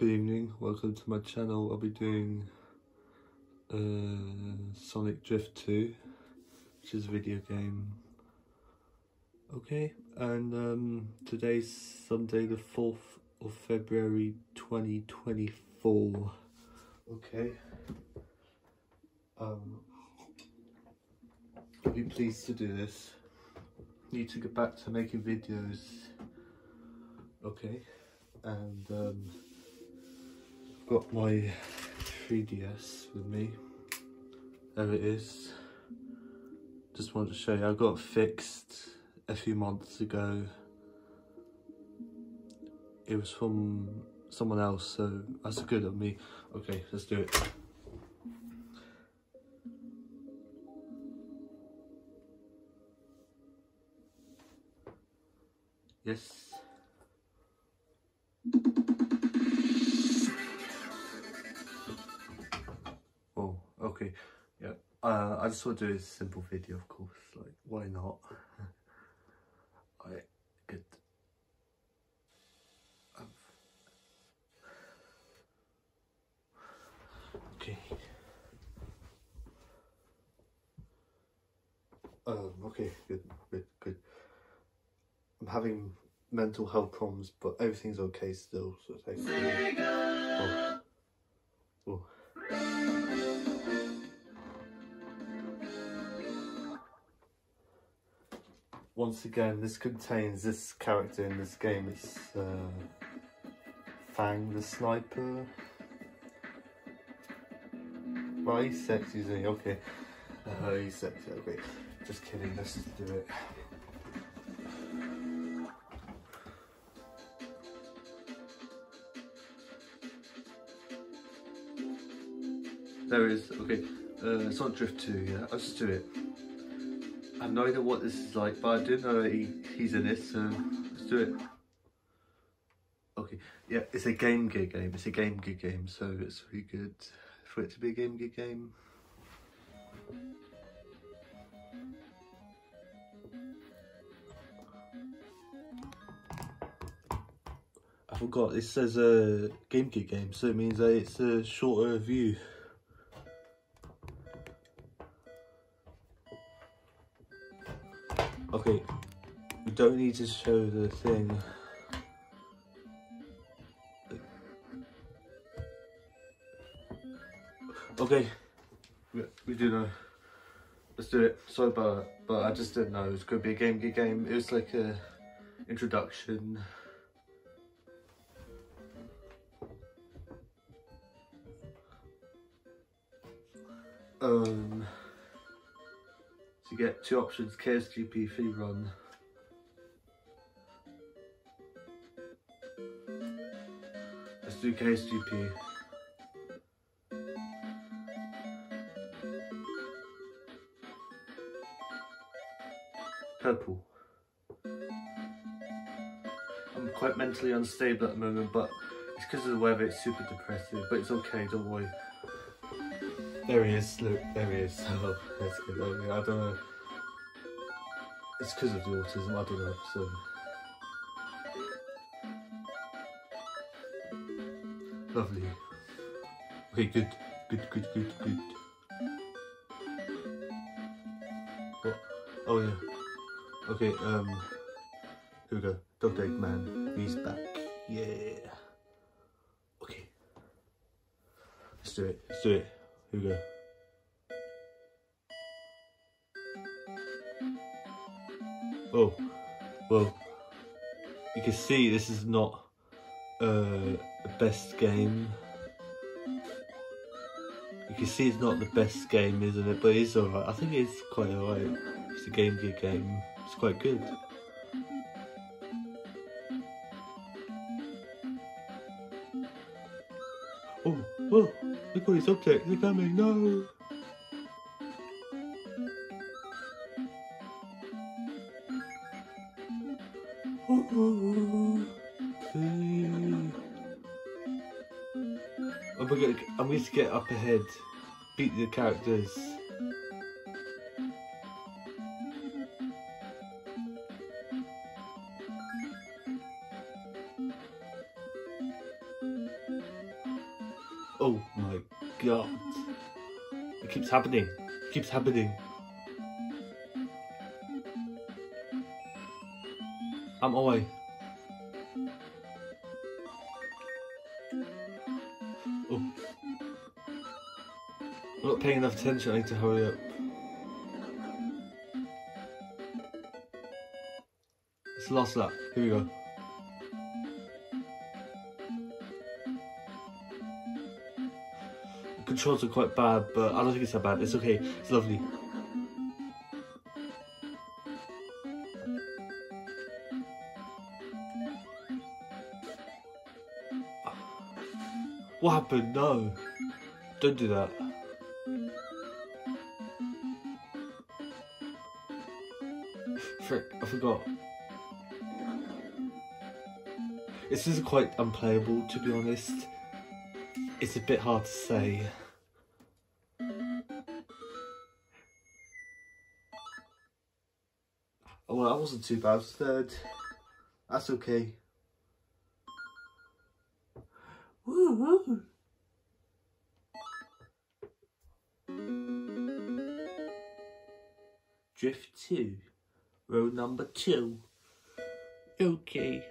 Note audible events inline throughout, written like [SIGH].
Good evening, welcome to my channel. I'll be doing uh, Sonic Drift 2, which is a video game. Okay, and um, today's Sunday the 4th of February 2024. Okay. Um, I'll be pleased to do this. Need to get back to making videos. Okay, and um, got my 3DS with me. There it is. Just wanted to show you. I got fixed a few months ago. It was from someone else, so that's good of me. Okay, let's do it. Yes. Just want to do a simple video, of course. Like, why not? [LAUGHS] I good. Um, okay. Um, okay, good, good, good. I'm having mental health problems, but everything's okay still, so thankfully. Oh. Once again, this contains this character in this game. It's uh, Fang the Sniper. Why he's sexy, isn't he? Okay. Uh, he's sexy, okay. Just kidding, let's do it. There is, okay, uh, it's not Drift 2, yeah, I'll just do it. Have no what this is like, but I do know that he, he's in it, so let's do it. Okay, yeah, it's a Game Gear game, it's a Game Gear game, so it's really good for it to be a Game Gear game. I forgot, it says a Game Gear game, so it means that it's a shorter view. Okay, we don't need to show the thing. Okay, we, do know. Let's do it. Sorry about but I just didn't know it was going to be a Game Gear game. It was like a introduction. Um, so you get two options, Chaos GP, free run. Let's do Chaos GP. Purple. I'm quite mentally unstable at the moment, but it's because of the weather, it's super depressing, but it's okay, don't worry. There he is, look, there he is. [LAUGHS] Oh, that's good. Okay, I don't know. It's because of the autism, I don't know, so. Lovely. Okay, good, good, good, good, good. What? Oh, yeah. Okay, um, here we go. Dr. Eggman, he's back. Yeah. Okay. Let's do it, let's do it. Here we go. Oh, well, you can see this is not uh, the best game. You can see it's not the best game, isn't it? But it's alright. I think it's quite alright. It's a Game Gear game. It's quite good. They're coming, no! Oh, oh, oh. gonna, I'm going to get up ahead, beat the characters. Oh my god. It keeps happening. It keeps happening. I'm away. Oh. I'm not paying enough attention, I need to hurry up. It's the last lap. Here we go. Controls are quite bad, but I don't think it's that bad. It's okay. It's lovely. What happened? No. Don't do that. Frick, I forgot. This is quite unplayable, to be honest. It's a bit hard to say. Oh, well, that wasn't too bad. I was third. That's okay. Drift 2. Row number 2. Okay.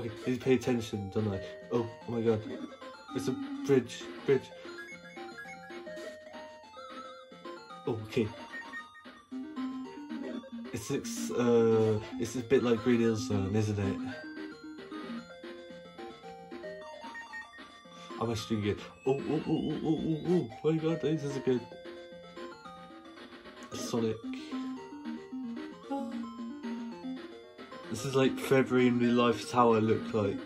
Okay, need to pay attention, don't I? Oh, oh my god. It's a bridge, bridge. Oh, okay. It's it's, uh, it's a bit like Green Hill Zone, isn't it? I'm actually good. Oh, oh, oh, oh, oh, oh, oh, my god, this is a good. Sonic. This is like February in real life tower look like.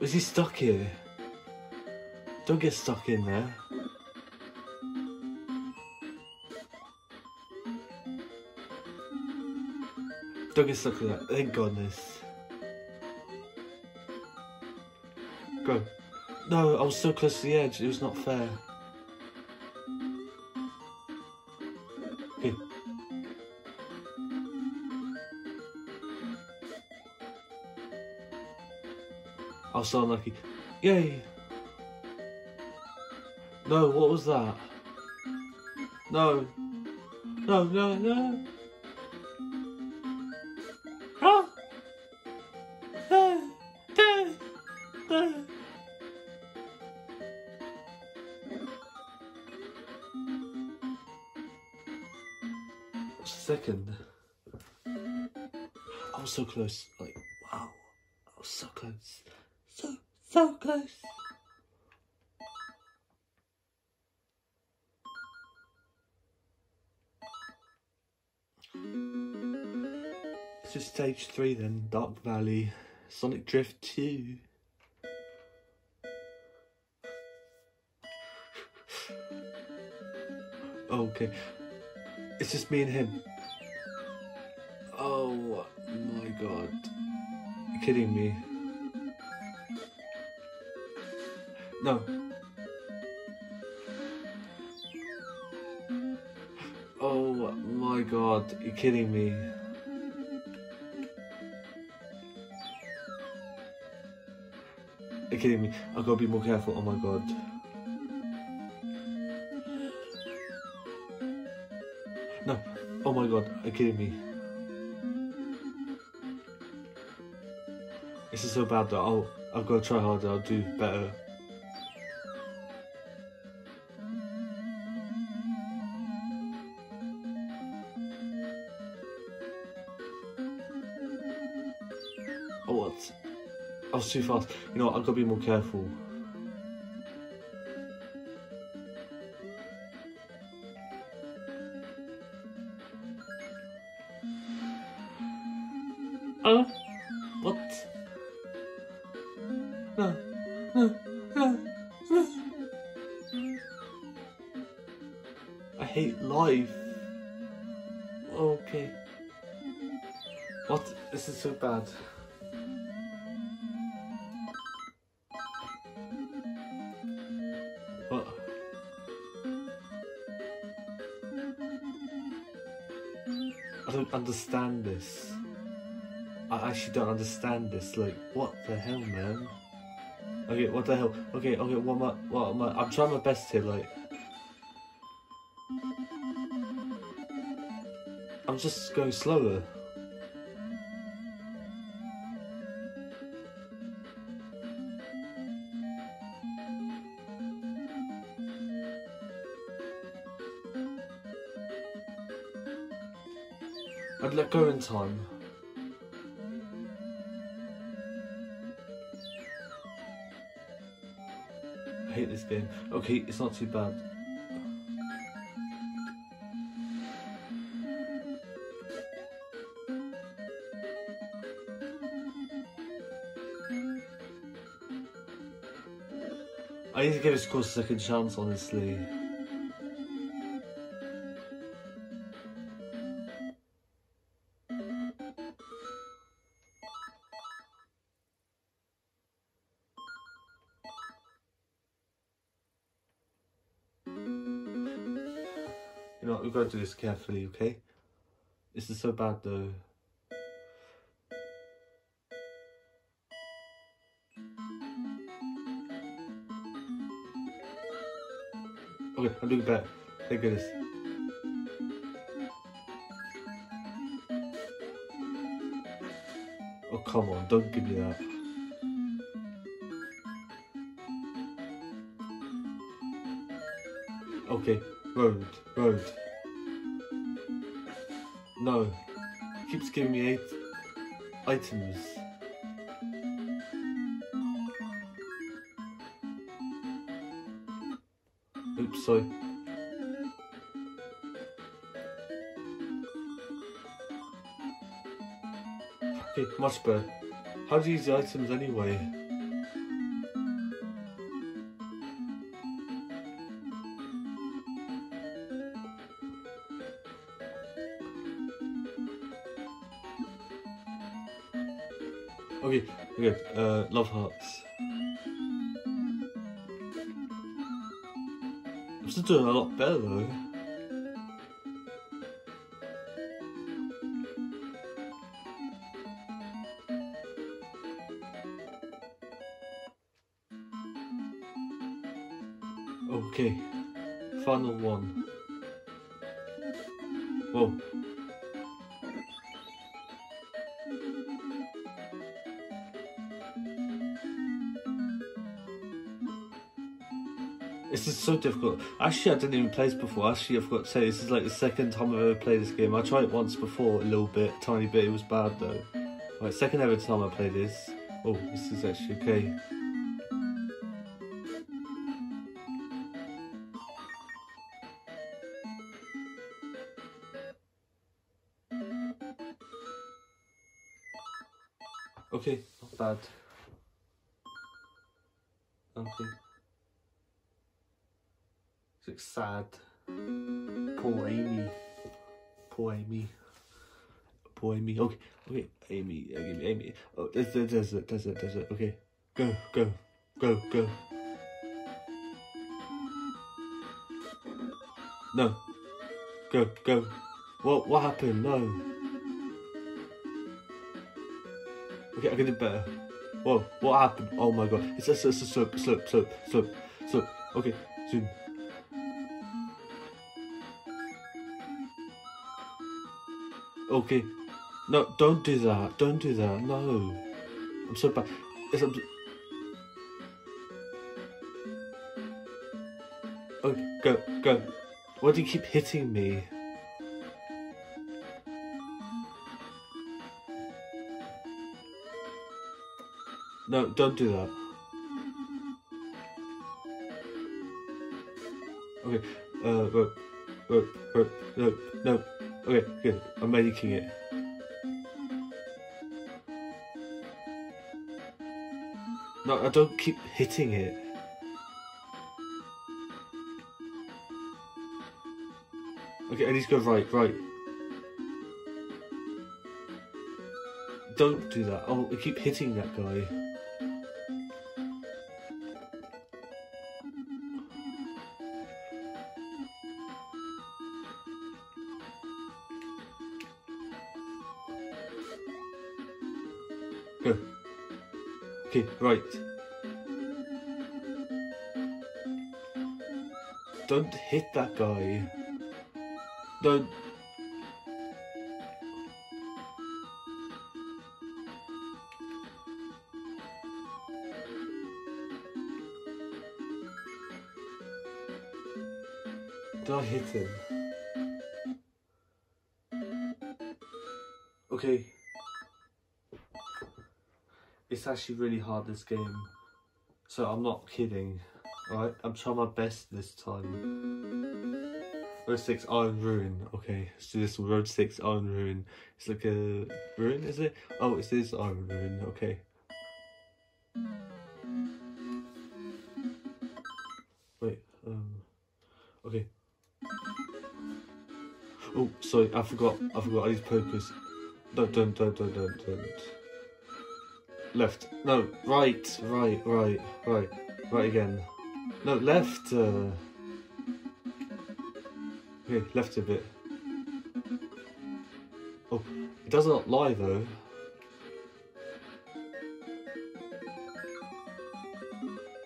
Is he stuck here? Don't get stuck in there. Don't get stuck in that. Thank goodness. Go. No, I was so close to the edge. It was not fair. So unlucky. Yay! No, what was that? No. No, no, no. Ah! Ah! Ah! Ah! Second. I was so close. Like, wow. I was so close. So, close. It's just stage three then, Dark Valley, Sonic Drift 2. [LAUGHS] Oh, okay. It's just me and him. Oh my god. You're kidding me. No. Oh my god, you're kidding me. You're kidding me. I've got to be more careful. Oh my god. No. Oh my god, you're kidding me. This is so bad though. I'll, I've got to try harder. I'll do better. Oh? I was too fast. You know? I've got to be more careful. Understand this. I actually don't understand this. Like, what the hell, man? Okay, what the hell? Okay, okay, what am I, what am I, I'm trying my best here, like. I'm just going slower. I'd let go in time. I hate this game. Okay, it's not too bad. I need to give this course a second chance, honestly. Know, we've got to do this carefully, okay? This is so bad though. Okay, I'm doing better. Thank goodness. Oh, come on, don't give me that. Okay, road, road. No, keeps giving me eight items. Oops, sorry. Okay, much better. How do you use the items anyway? Okay, okay, uh, love hearts. I'm still doing a lot better though. This is so difficult. Actually, I didn't even play this before. Actually, I forgot to say this is like the second time I've ever played this game. I tried it once before, a little bit, tiny bit. It was bad though. Right, second ever time I played this. Oh, this is actually. Okay, Amy. Poor Amy. Okay, okay. Amy, Amy, Amy. Oh, there's it, there's it, there's it, there's it. Okay. Go, go, go, go. No. Go, go. What, what happened? No. Okay, I can do better. Whoa, what happened? Oh my god. It's a, it's a slope, slope, slope, slope, slope. Okay, zoom. Okay. No, don't do that. Don't do that. No. I'm so bad. It's, I'm... Okay, go, go. Why do you keep hitting me? No, don't do that. Okay, uh, rope, rope, rope, no, no. Okay, good. I'm making it. No, I don't keep hitting it. Okay, I need to go right, right. Don't do that. Oh, I keep hitting that guy. That guy. Don't. Don't hit him. Okay. It's actually really hard this game. So I'm not kidding. Alright, I'm trying my best this time. Road 6 Iron Ruin. Okay, so this Road 6 Iron Ruin. It's like a ruin, is it? Oh, it is Iron Ruin. Okay. Wait, um. Okay. Oh, sorry, I forgot. I forgot. I need focus. Don't, don't, don't, don't, don't, don't. Left. No, right, right, right, right, right again. No, left. Uh... Okay, left a bit. Oh, it does not lie though.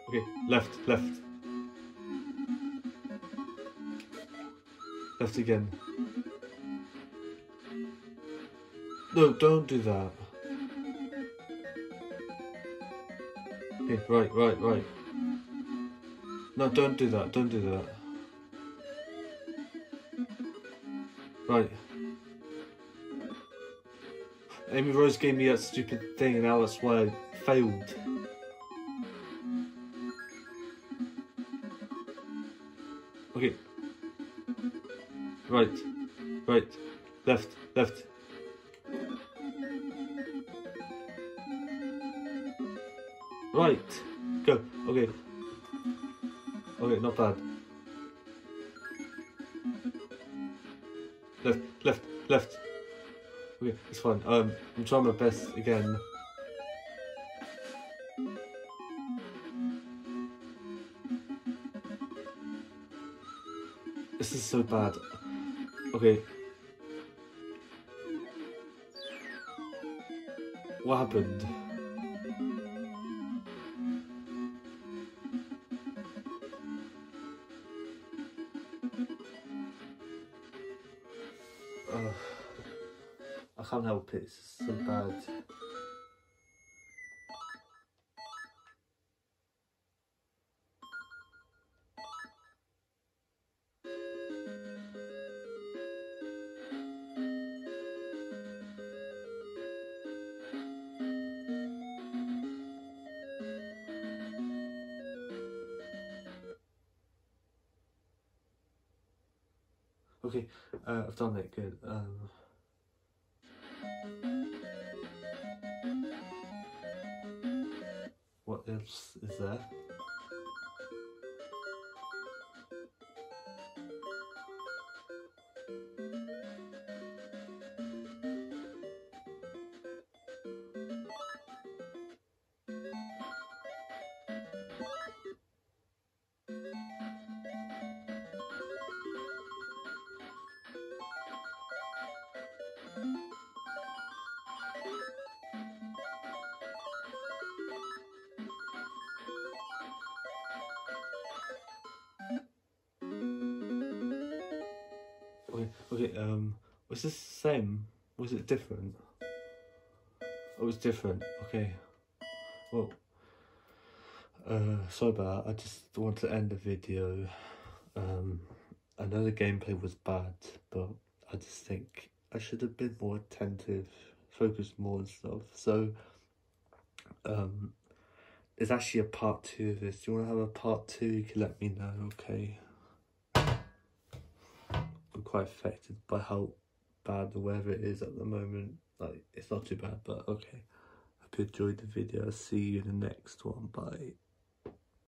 Okay, left, left. Left again. No, don't do that. Okay, right, right, right. No, don't do that, don't do that. Right. Amy Rose gave me that stupid thing and that's why I failed. Okay. Right. Right. Left. Left. Right. Go. Okay. Okay, not bad. Left, left, left. Okay, it's fine. Um, I'm trying my best again. This is so bad. Okay. What happened? Can't help it, it's so bad. Okay, uh, I've done it good. Um, is there? Okay, um, was this the same? Was it different? It was different, okay. Well, uh, sorry about that. I just want to end the video. Um, I know the gameplay was bad, but I just think I should have been more attentive, focused more and stuff. So, um, there's actually a part two of this. Do you want to have a part two? You can let me know, okay? Quite affected by how bad the weather is at the moment. Like, it's not too bad, but okay. Hope you enjoyed the video. I'll see you in the next one. Bye.